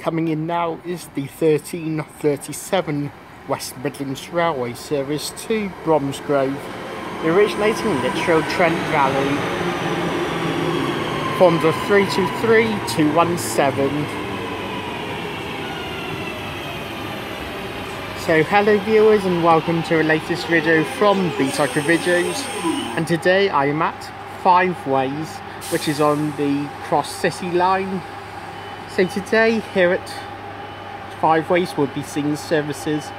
Coming in now is the 1337 West Midlands Railway service to Bromsgrove, originating in Trent Valley. Formed of 323 217. So hello viewers and welcome to the latest video from BTucker Videos and today I am at Five Ways which is on the Cross City line so today here at Five Ways we'll be seeing services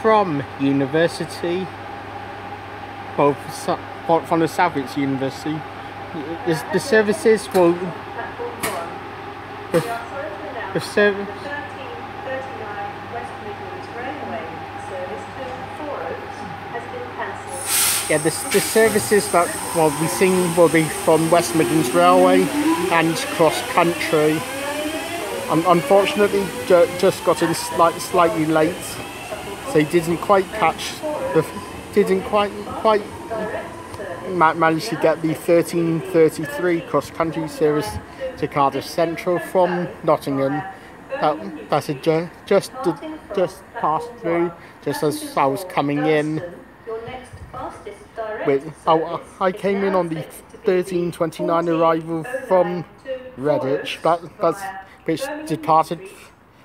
from University, both from the Southwark University. The, the services will the, the service yeah, the, the services that we'll be seeing will be from West Midlands Railway and cross country unfortunately ju just got in slight, slightly late. So he didn't quite catch the didn't quite quite manage to get the 1333 cross country series to Cardiff Central from Nottingham. That, that had ju just just passed through just as I was coming in. With oh, I came in on the 1329 arrival from Redditch but that's which departed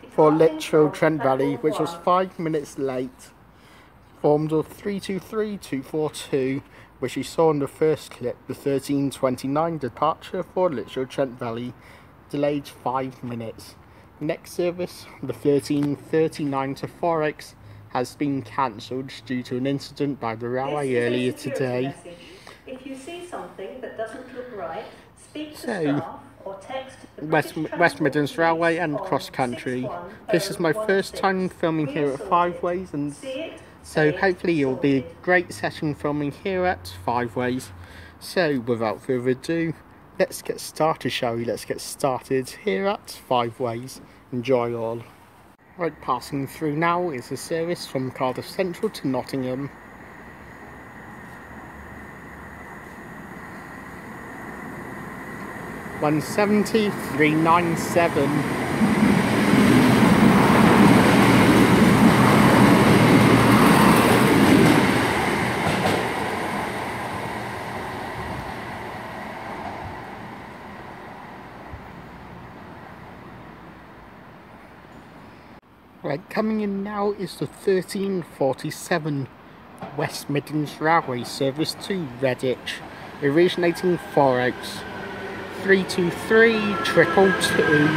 for Lichfield Trent Valley, which was five minutes late, formed of 323242, which you saw in the first clip, the 1329 departure for Lichfield Trent Valley, delayed five minutes. Next service, the 1339 to Four Oaks, has been cancelled due to an incident by the railway earlier today. If you see something that doesn't look right, speak to so, staff West, West Midlands Railway and cross country. This is my first time filming here at Five Ways and so hopefully it will be a great session filming here at Five Ways. So without further ado, let's get started shall we? Let's get started here at Five Ways. Enjoy all. Right, passing through now is a service from Cardiff Central to Nottingham. 170, 397. Right, coming in now is the 1347 West Midlands Railway service to Redditch, originating Four Oaks three two three triple two.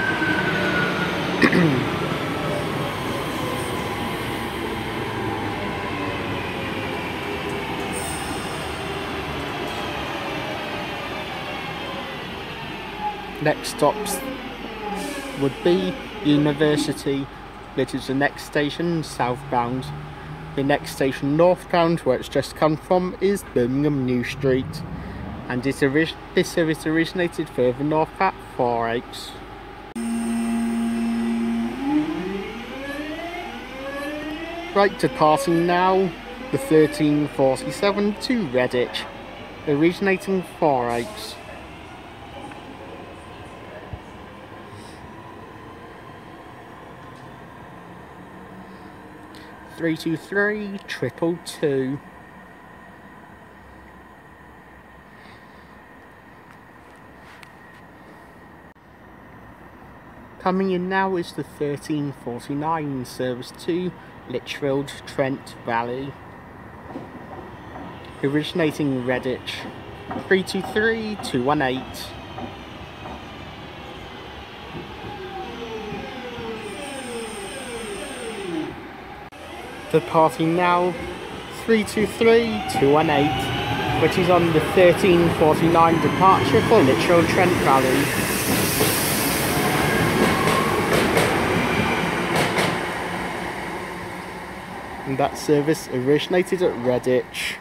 Next stops would be University, which is the next station southbound. The next station northbound, where it's just come from, is Birmingham New Street and this, this service originated further north at Four Oaks. Right, to passing now, the 1347 to Redditch, originating Four Oaks. Three two three triple two. Coming in now is the 1349 service to Lichfield Trent Valley. Originating Redditch 323 218. party now 323 218 which is on the 1349 departure for Lichfield Trent Valley. That service originated at Redditch.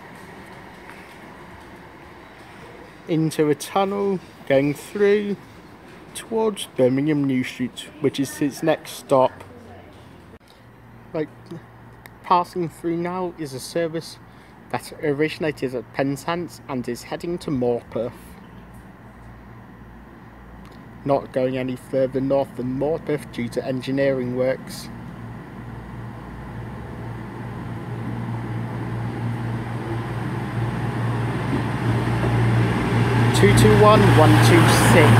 Into a tunnel going through towards Birmingham New Street which is its next stop. Like passing through now is a service that originated at Penzance and is heading to Morpeth. Not going any further north than Morpeth due to engineering works. Two two one one two six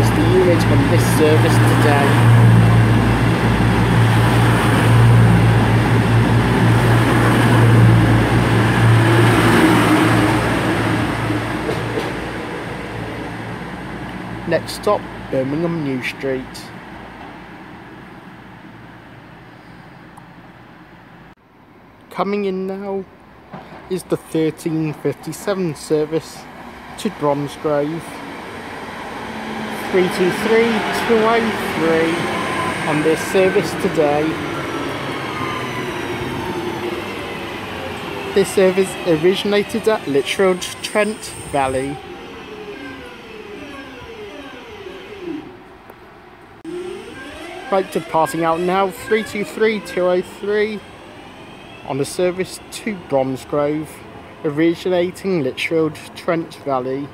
is the unit on this service today. Next stop, Birmingham New Street. Coming in now is the 1357 service to Bromsgrove. 323203 on this service today. This service originated at Lichfield, Trent Valley. Right, departing out now, 323203 on the service to Bromsgrove, originating Lichfield Trent Valley.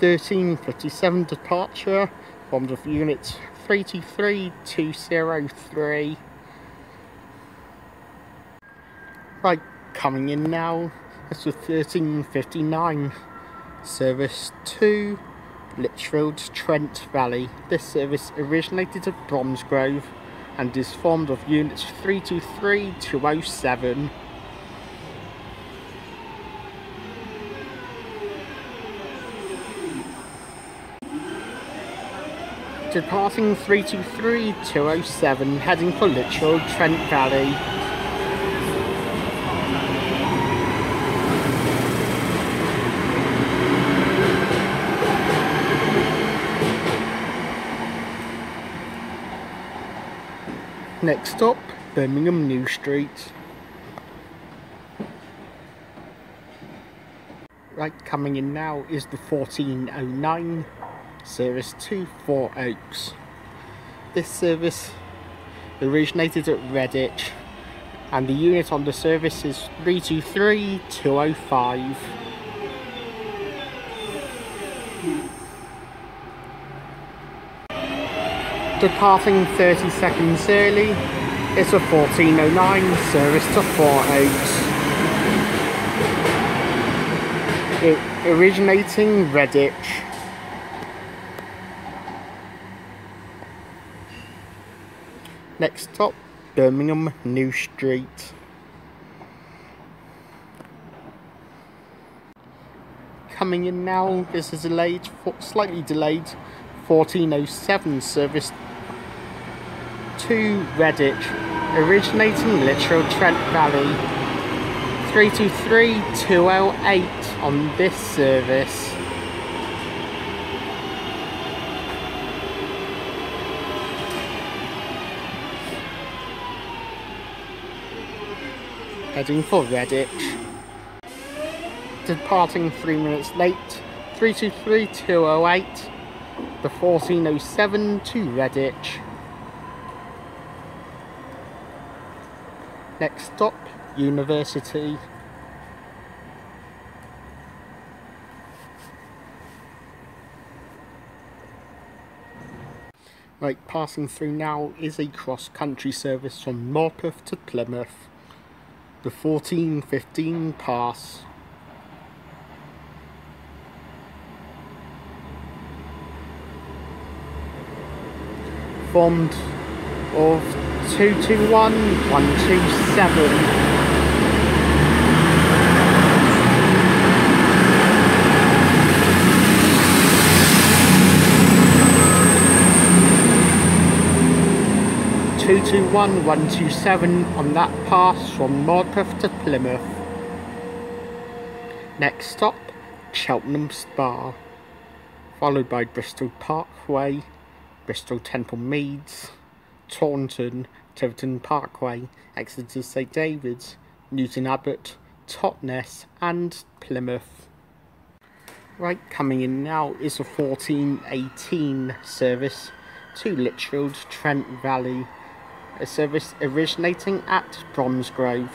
1357 departure from of unit 33203 right coming in now That's the 1359 service 2 Lichfield Trent Valley. This service originated at Bromsgrove and is formed of units 323207. Departing 323 to 07, heading for Lichfield, Trent Valley. Next stop, Birmingham New Street. Right, coming in now is the 1409 service to Four Oaks. This service originated at Redditch and the unit on the service is 323205. Departing 30 seconds early, it's a 1409 service to Four Oaks. It, originating Redditch. Next stop, Birmingham New Street. Coming in now, this is a delayed, slightly delayed 1407 service to Redditch, originating Lichfield Trent Valley. 323208 on this service. Heading for Redditch. Departing 3 minutes late, 323208, the 1407 to Redditch. Next stop, University. Right, passing through now is a cross-country service from Morpeth to Plymouth. The 1415 pass. Formed of 221 127. Two two one one two seven on that pass from Morpeth to Plymouth. Next stop, Cheltenham Spa, followed by Bristol Parkway, Bristol Temple Meads, Taunton, Tiverton Parkway, Exeter St David's, Newton Abbot, Totnes and Plymouth. Right, coming in now is a 1418 service to Lichfield Trent Valley, a service originating at Bromsgrove,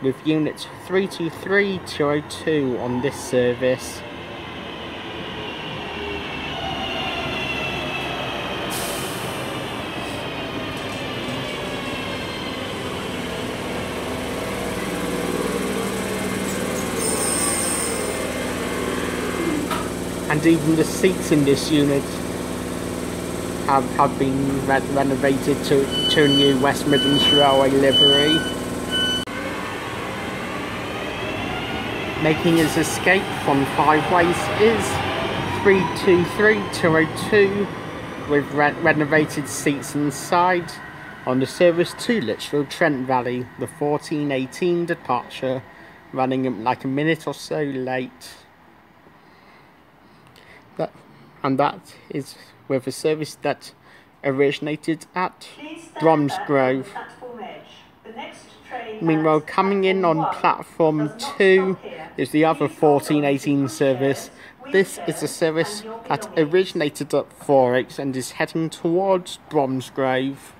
with unit 323202 on this service. and even the seats in this unit have, have been re renovated to, to a new West Midlands Railway livery. Making his escape from Five Ways is 323202 with re renovated seats inside on the service to Lichfield Trent Valley, the 1418 departure running like a minute or so late. That, and that is with a service that originated at Bromsgrove. Meanwhile, coming in on platform 2 is the other 1418 service. This is a service that originated at Four Oaks and is heading towards Bromsgrove.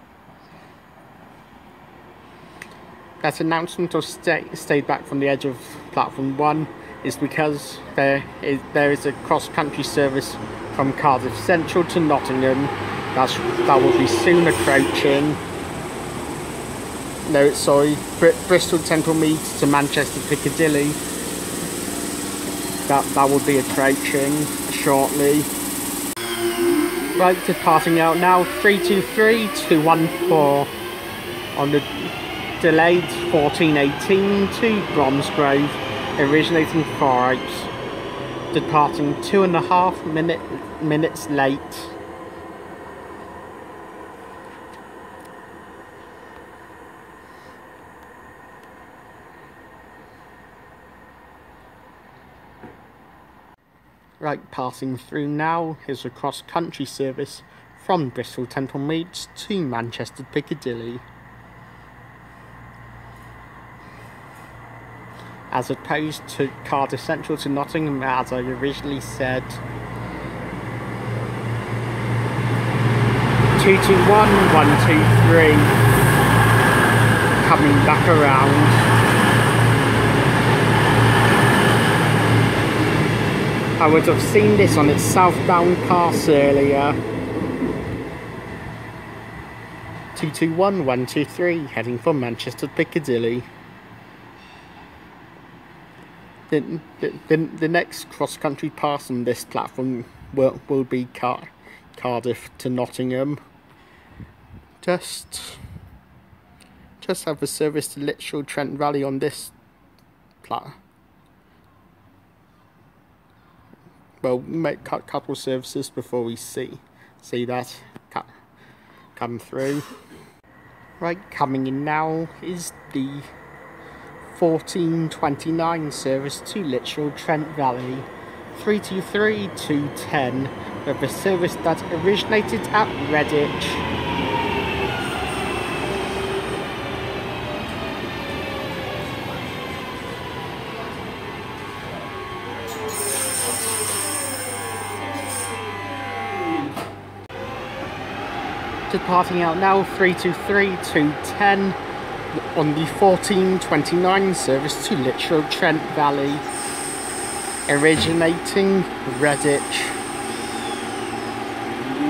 That announcement of stay, stayed back from the edge of platform 1 is because there is, there is a cross-country service from Cardiff Central to Nottingham that's, that will be soon approaching. No, it's sorry, Br Bristol Temple Meads to Manchester Piccadilly. That, that will be approaching shortly. Right, departing out now, 323214 on the delayed 1418 to Bromsgrove, originating Four Oaks, departing two and a half minute, minutes late. Right, passing through now is a cross-country service from Bristol Temple Meads to Manchester Piccadilly. As opposed to Cardiff Central to Nottingham, as I originally said. Two two one, one two three. Coming back around. I would have seen this on its southbound pass earlier. 221 123 heading for Manchester Piccadilly. The, the, the, next cross country pass on this platform will, will be Car Cardiff to Nottingham. Just just have a service to Lichfield Trent Valley on this platform. well make a couple services before we see see that come through right coming in now is the 1429 service to Lichfield Trent Valley. 323 210 with a service that originated at Redditch. Departing out now 323 210 on the 1429 service to Lichfield Trent Valley. Originating Redditch.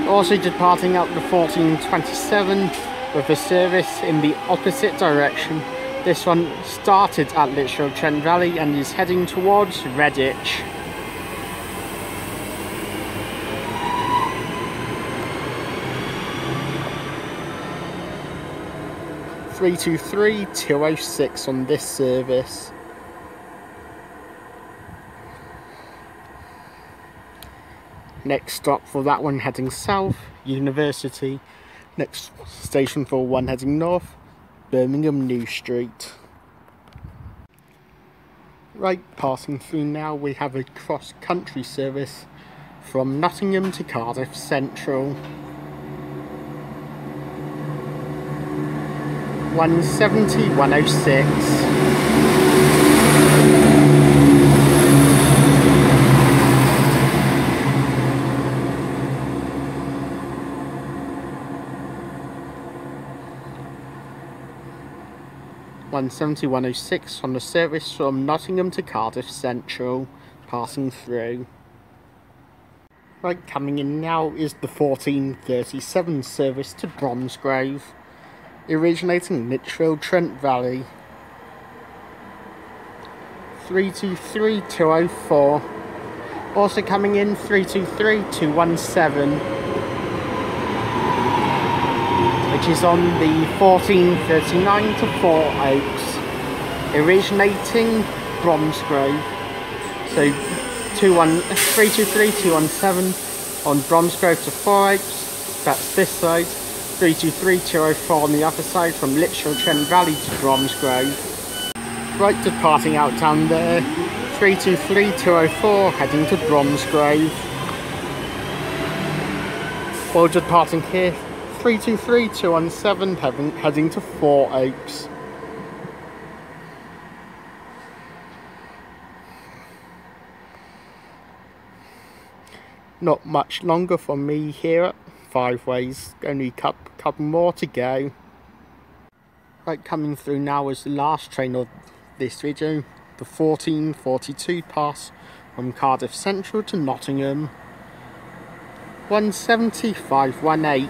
Also departing out the 1427 with a service in the opposite direction. This one started at Lichfield Trent Valley and is heading towards Redditch 323 206 on this service. Next stop for that one heading south, University. Next station for one heading north, Birmingham New Street. Right, passing through now, we have a cross-country service from Nottingham to Cardiff Central. 170, 106. One seventy one oh six on the service from Nottingham to Cardiff Central, passing through. Right, coming in now is the fourteen thirty seven service to Bromsgrove originating Lichfield Trent Valley. 323 204 Also coming in 323 217, which is on the 1439 to 4 Oaks, originating Bromsgrove. So 323 217 on Bromsgrove to 4 Oaks, that's this side. 323 204 on the other side from Lichfield Trent Valley to Bromsgrove. Right departing out down there 323 204 heading to Bromsgrove. Well just departing here 323 217 heading, heading to Four Oaks. Not much longer for me here Five Ways, only a couple, couple more to go. Right, coming through now is the last train of this video, the 1442 pass from Cardiff Central to Nottingham. 17518.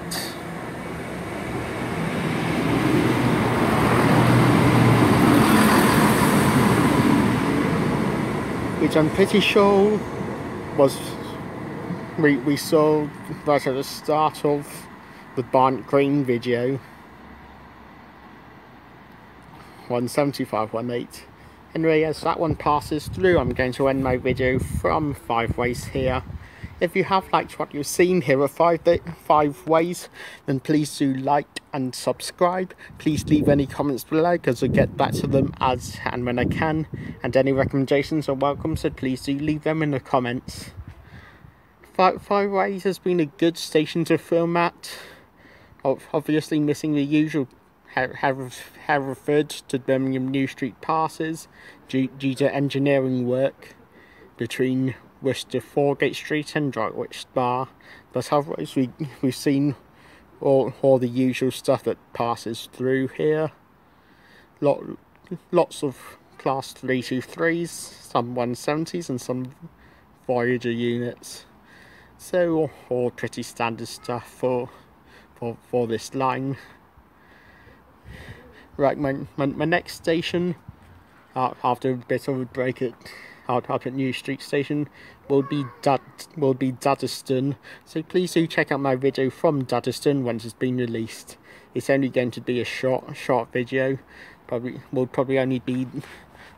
Which I'm pretty sure was we, we saw right at the start of the Barnt Green video 17518. Anyway, as that one passes through, I'm going to end my video from Five Ways here. If you have liked what you've seen here at Five, five Ways, then please do like and subscribe. Please leave any comments below because I'll get back to them as and when I can. And any recommendations are welcome, so please do leave them in the comments. Five, Ways has been a good station to film at. Obviously missing the usual Hereford to Birmingham New Street passes due, due to engineering work between Worcester Foregate Street and Droitwich Spa. But otherwise, we, we've seen all, all the usual stuff that passes through here. Lot, lots of class 323s, some 170s and some Voyager units. So all, pretty standard stuff for, for, for this line. Right, my, my, my next station, uh, after a bit of a break at out, out at New Street Station, will be Dud will be Duddeston. So please do check out my video from Duddeston once it's been released. It's only going to be a short short video. Probably will probably only be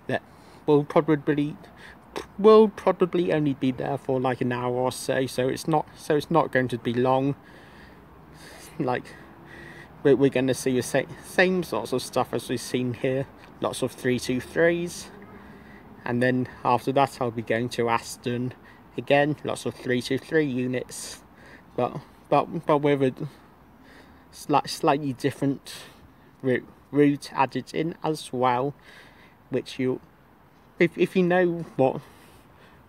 that will probably will probably only be there for like an hour or so. So it's not so it's not going to be long. Like we're, we're going to see the same, same sorts of stuff as we've seen here. Lots of 323s. And then after that I'll be going to Aston. Again, lots of 323 units. But but but with a slight, slightly different route, route added in as well. Which you if if you know what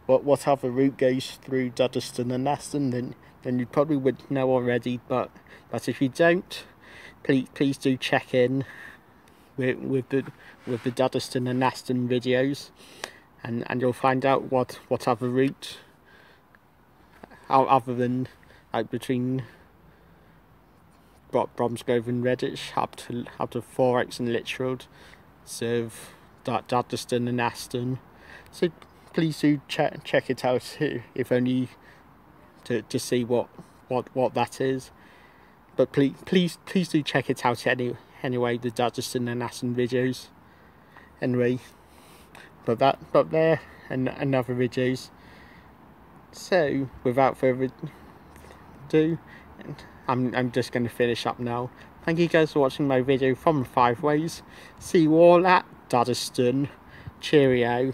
what what other route goes through Duddeston and Aston then then you probably would know already but but if you don't please please do check in with with the with the Duddeston and Aston videos and and you'll find out what what other route other than like between Bromsgrove and Redditch up to up to Oaks and Lichfield serve Duddeston and Aston so please do check check it out if only to to see what what what that is but please, please, please do check it out any, anyway, the Duddeston and Aston videos. Anyway, but that, but there, and, another videos. So, without further ado, I'm, I'm just going to finish up now. Thank you guys for watching my video from Five Ways. See you all at Duddeston. Cheerio.